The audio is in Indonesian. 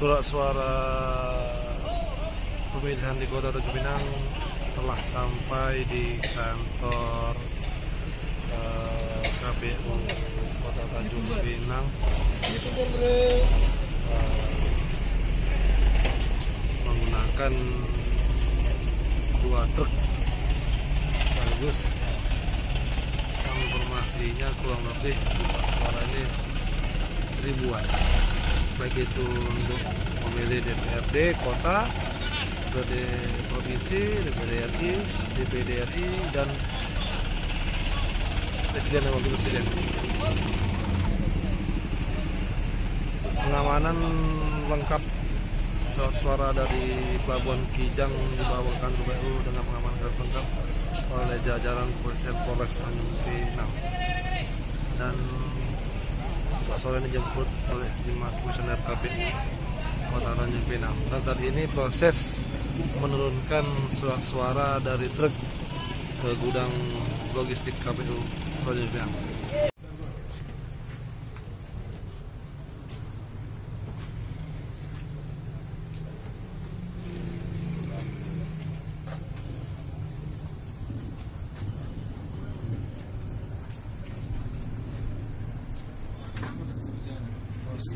Surat suara pemilihan di Kota Tanjung Pinang telah sampai di kantor eh, KPU Kota Tanjung Pinang. Eh, menggunakan dua truk sekaligus informasinya kurang lebih suara ini ribuan baik itu untuk memilih DPRD kota DPRD provinsi DPRD RI DPD RI dan presiden dan wakil presiden. Pengamanan lengkap surat suara dari Pelabuhan Kijang dibawa ke KPU dengan pengamanan lengkap oleh jajaran Polres Polres Tanjung Pinang. Dan Pak Sore dijemput oleh lima komisioner KPU Kota Tanjung Pinang dan saat ini proses menurunkan surat suara dari truk ke gudang logistik KPU Tanjung Pinang.